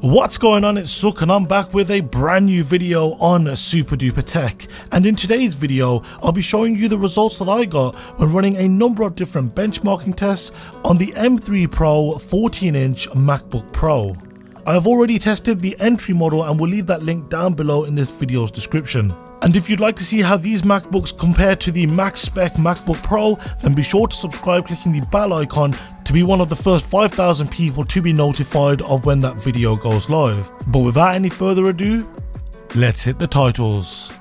What's going on, it's Suk and I'm back with a brand new video on Super Duper Tech and in today's video I'll be showing you the results that I got when running a number of different benchmarking tests on the M3 Pro 14 inch MacBook Pro. I have already tested the entry model and will leave that link down below in this video's description. And if you'd like to see how these MacBooks compare to the max spec MacBook Pro, then be sure to subscribe clicking the bell icon to be one of the first 5,000 people to be notified of when that video goes live. But without any further ado, let's hit the titles.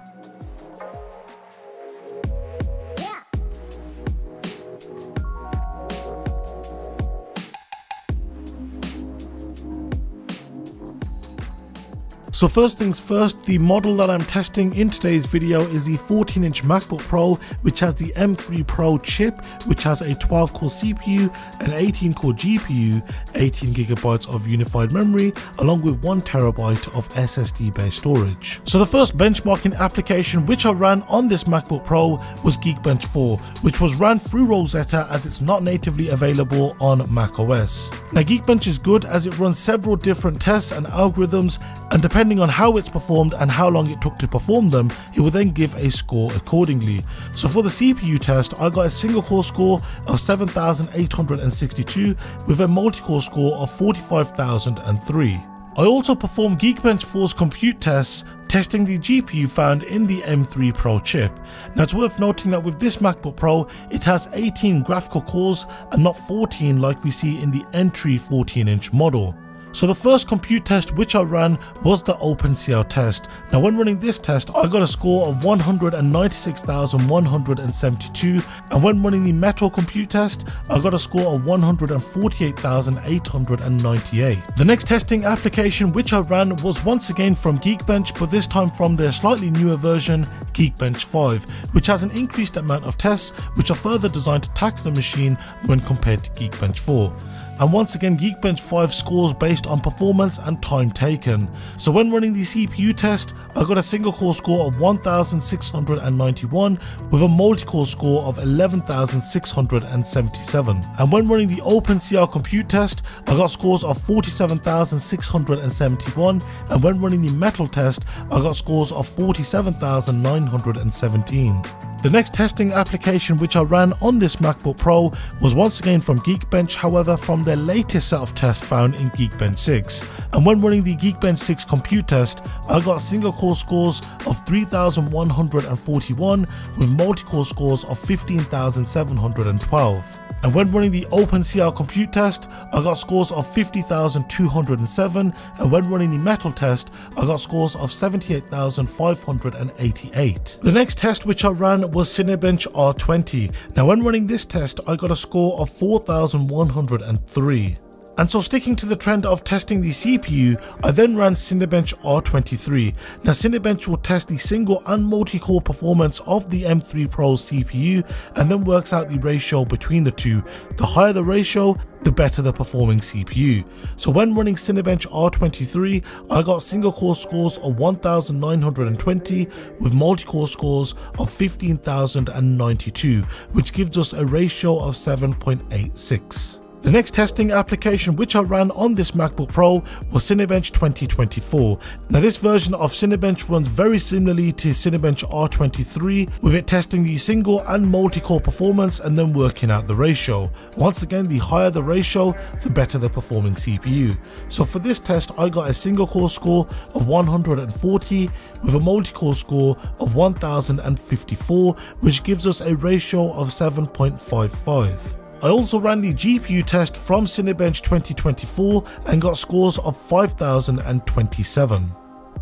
So first things first, the model that I'm testing in today's video is the 14 inch MacBook Pro which has the M3 Pro chip which has a 12 core CPU, an 18 core GPU, 18 gigabytes of unified memory along with 1 terabyte of SSD based storage. So the first benchmarking application which I ran on this MacBook Pro was Geekbench 4 which was ran through Rosetta as it's not natively available on macOS. Now Geekbench is good as it runs several different tests and algorithms and depending depending on how it's performed and how long it took to perform them, it will then give a score accordingly. So for the CPU test, I got a single core score of 7862 with a multi-core score of 45003. I also performed Geekbench 4's compute tests testing the GPU found in the M3 Pro chip. Now it's worth noting that with this MacBook Pro, it has 18 graphical cores and not 14 like we see in the entry 14 inch model. So the first compute test which I ran was the OpenCL test. Now when running this test I got a score of 196,172 and when running the Metal compute test I got a score of 148,898. The next testing application which I ran was once again from Geekbench but this time from their slightly newer version Geekbench 5 which has an increased amount of tests which are further designed to tax the machine when compared to Geekbench 4 and once again Geekbench 5 scores based on performance and time taken. So when running the CPU test, I got a single core score of 1691 with a multi-core score of 11677. And when running the OpenCL compute test, I got scores of 47671 and when running the metal test, I got scores of 47917. The next testing application which I ran on this MacBook Pro was once again from Geekbench however from their latest set of tests found in Geekbench 6 and when running the Geekbench 6 compute test I got single core scores of 3141 with multi-core scores of 15712 and when running the OpenCL compute test, I got scores of 50,207 and when running the metal test, I got scores of 78,588. The next test which I ran was Cinebench R20. Now when running this test, I got a score of 4,103. And so sticking to the trend of testing the CPU, I then ran Cinebench R23. Now Cinebench will test the single and multi-core performance of the M3 Pro CPU and then works out the ratio between the two. The higher the ratio, the better the performing CPU. So when running Cinebench R23, I got single core scores of 1920 with multi-core scores of 15,092, which gives us a ratio of 7.86. The next testing application which I ran on this MacBook Pro was Cinebench 2024. Now this version of Cinebench runs very similarly to Cinebench R23 with it testing the single and multi-core performance and then working out the ratio. Once again the higher the ratio the better the performing CPU. So for this test I got a single core score of 140 with a multi-core score of 1054 which gives us a ratio of 7.55. I also ran the GPU test from Cinebench 2024 and got scores of 5027.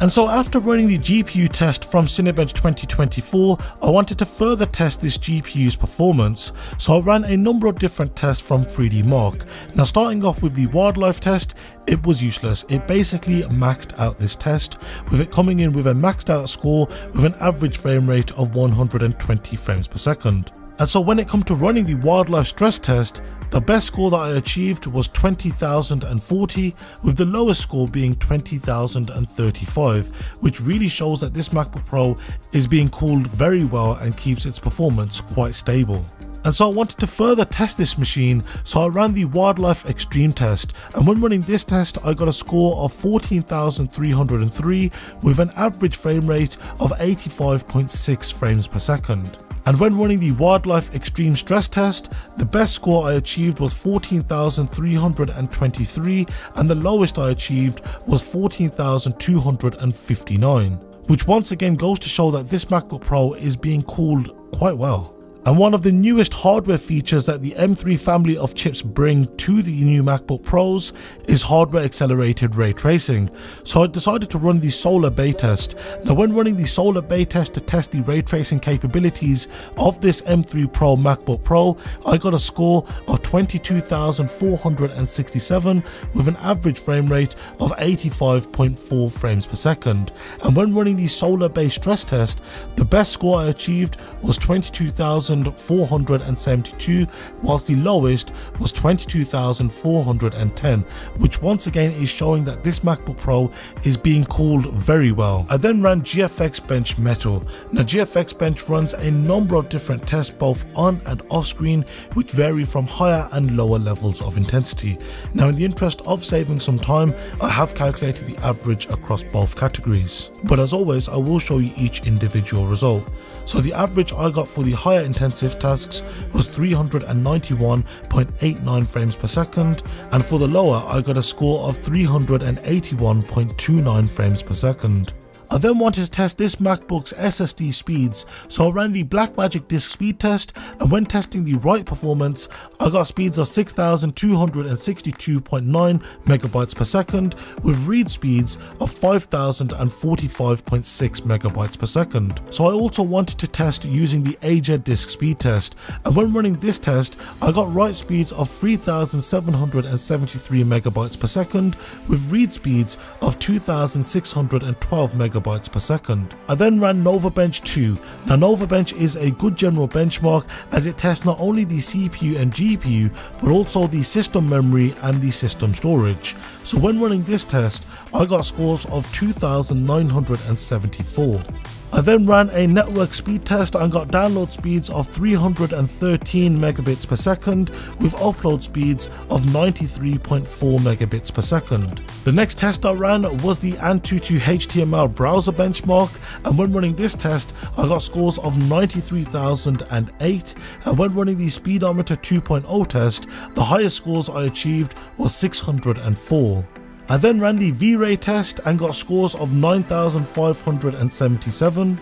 And so after running the GPU test from Cinebench 2024, I wanted to further test this GPU's performance, so I ran a number of different tests from 3D Mark. Now starting off with the wildlife test, it was useless. It basically maxed out this test, with it coming in with a maxed out score with an average frame rate of 120 frames per second. And so when it comes to running the wildlife stress test, the best score that I achieved was 20,040 with the lowest score being 20,035 which really shows that this MacBook Pro is being cooled very well and keeps its performance quite stable. And so I wanted to further test this machine, so I ran the Wildlife Extreme test. And when running this test, I got a score of 14,303 with an average frame rate of 85.6 frames per second. And when running the Wildlife Extreme Stress Test, the best score I achieved was 14,323 and the lowest I achieved was 14,259. Which once again goes to show that this MacBook Pro is being cooled quite well. And one of the newest hardware features that the M3 family of chips bring to the new MacBook Pros is hardware accelerated ray tracing. So I decided to run the Solar Bay test. Now when running the Solar Bay test to test the ray tracing capabilities of this M3 Pro MacBook Pro, I got a score of 22,467 with an average frame rate of 85.4 frames per second. And when running the Solar Bay stress test, the best score I achieved was 22,000 22,472, whilst the lowest was 22,410, which once again is showing that this MacBook Pro is being cooled very well. I then ran GFX Bench Metal. Now GFX Bench runs a number of different tests both on and off screen which vary from higher and lower levels of intensity. Now in the interest of saving some time, I have calculated the average across both categories. But as always, I will show you each individual result. So the average I got for the higher intensive tasks was 391.89 frames per second and for the lower I got a score of 381.29 frames per second. I then wanted to test this MacBook's SSD speeds, so I ran the Blackmagic disk speed test and when testing the write performance, I got speeds of 6262.9 megabytes per second with read speeds of 5045.6 megabytes per second. So I also wanted to test using the AJA disk speed test and when running this test, I got write speeds of 3773 megabytes per second with read speeds of 2612 megabytes megabytes per second. I then ran NovaBench 2. Now NovaBench is a good general benchmark as it tests not only the CPU and GPU but also the system memory and the system storage. So when running this test, I got scores of 2974. I then ran a network speed test and got download speeds of 313 megabits per second with upload speeds of 93.4 megabits per second. The next test I ran was the Antutu HTML browser benchmark and when running this test I got scores of 93,008 and when running the speedometer 2.0 test the highest scores I achieved was 604. I then ran the V-Ray test and got scores of 9577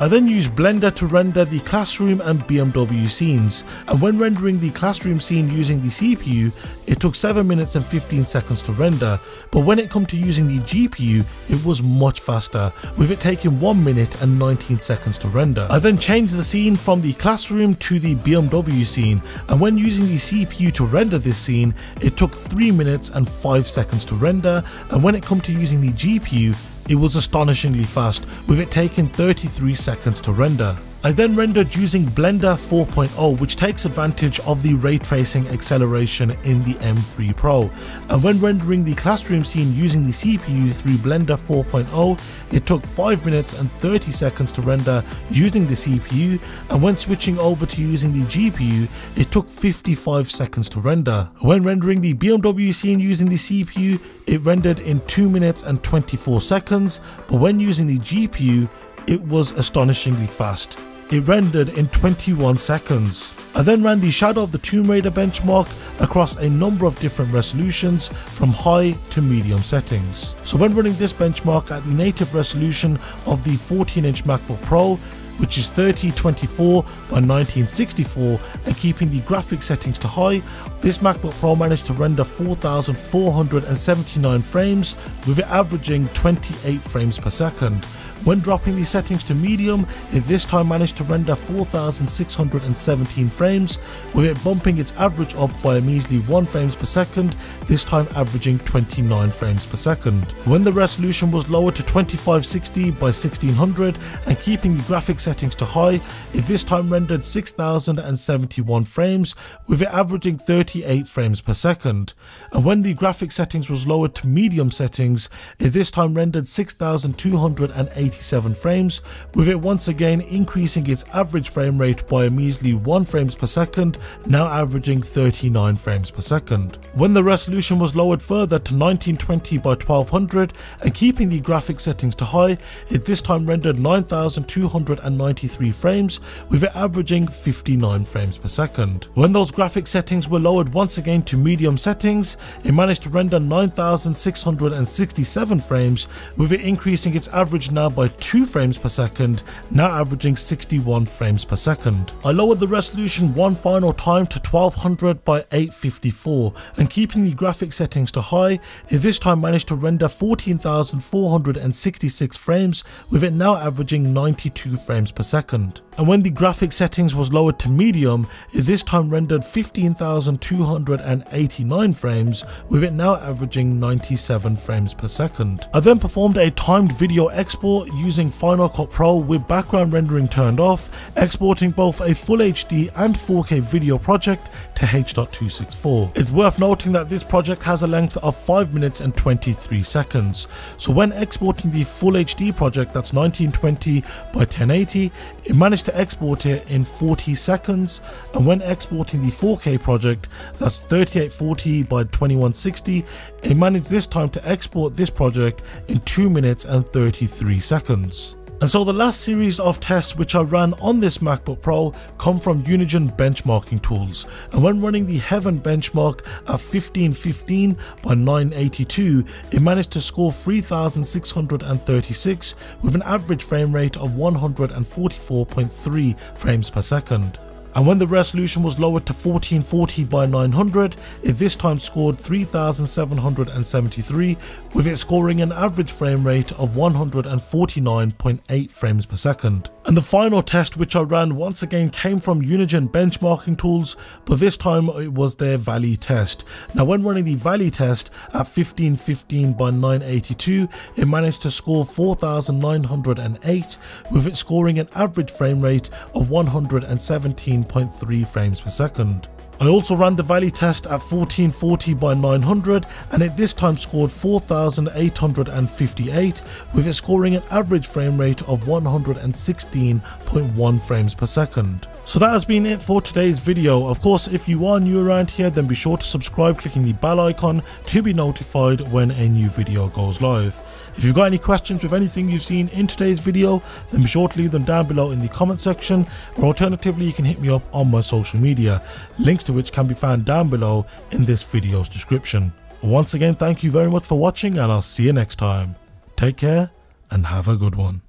I then used Blender to render the classroom and BMW scenes, and when rendering the classroom scene using the CPU, it took 7 minutes and 15 seconds to render, but when it come to using the GPU, it was much faster, with it taking 1 minute and 19 seconds to render. I then changed the scene from the classroom to the BMW scene, and when using the CPU to render this scene, it took 3 minutes and 5 seconds to render, and when it come to using the GPU, it was astonishingly fast, with it taking 33 seconds to render. I then rendered using Blender 4.0 which takes advantage of the ray tracing acceleration in the M3 Pro and when rendering the classroom scene using the CPU through Blender 4.0 it took 5 minutes and 30 seconds to render using the CPU and when switching over to using the GPU it took 55 seconds to render. When rendering the BMW scene using the CPU it rendered in 2 minutes and 24 seconds but when using the GPU it was astonishingly fast. It rendered in 21 seconds. I then ran the Shadow of the Tomb Raider benchmark across a number of different resolutions from high to medium settings. So when running this benchmark at the native resolution of the 14 inch MacBook Pro, which is 3024 by 1964 and keeping the graphics settings to high, this MacBook Pro managed to render 4479 frames with it averaging 28 frames per second when dropping the settings to medium, it this time managed to render 4617 frames, with it bumping its average up by a measly 1 frames per second, this time averaging 29 frames per second. When the resolution was lowered to 2560 by 1600 and keeping the graphics settings to high, it this time rendered 6071 frames, with it averaging 38 frames per second. And when the graphics settings was lowered to medium settings, it this time rendered 6280 87 frames, with it once again increasing its average frame rate by a measly 1 frames per second, now averaging 39 frames per second. When the resolution was lowered further to 1920 by 1200 and keeping the graphics settings to high, it this time rendered 9293 frames, with it averaging 59 frames per second. When those graphic settings were lowered once again to medium settings, it managed to render 9667 frames, with it increasing its average now by 2 frames per second, now averaging 61 frames per second. I lowered the resolution one final time to 1200 by 854 and keeping the graphic settings to high, it this time managed to render 14,466 frames, with it now averaging 92 frames per second and when the graphic settings was lowered to medium, it this time rendered 15,289 frames, with it now averaging 97 frames per second. I then performed a timed video export using Final Cut Pro with background rendering turned off, exporting both a Full HD and 4K video project to H.264. It's worth noting that this project has a length of 5 minutes and 23 seconds, so when exporting the Full HD project that's 1920 by 1080, it managed to export it in 40 seconds, and when exporting the 4K project that's 3840 by 2160, it managed this time to export this project in 2 minutes and 33 seconds. And so the last series of tests which I ran on this MacBook Pro come from Unigine benchmarking tools and when running the Heaven benchmark at 1515 by 982 it managed to score 3636 with an average frame rate of 144.3 frames per second and when the resolution was lowered to 1440 by 900, it this time scored 3773 with it scoring an average frame rate of 149.8 frames per second. And the final test which I ran once again came from Unigine benchmarking tools, but this time it was their Valley test. Now when running the Valley test at 1515 by 982, it managed to score 4908 with it scoring an average frame rate of 117.3 frames per second. I also ran the Valley test at 1440 by 900 and it this time scored 4858 with it scoring an average frame rate of 116.1 frames per second. So that has been it for today's video. Of course if you are new around here then be sure to subscribe clicking the bell icon to be notified when a new video goes live. If you've got any questions with anything you've seen in today's video, then be sure to leave them down below in the comment section, or alternatively you can hit me up on my social media, links to which can be found down below in this video's description. Once again, thank you very much for watching and I'll see you next time. Take care and have a good one.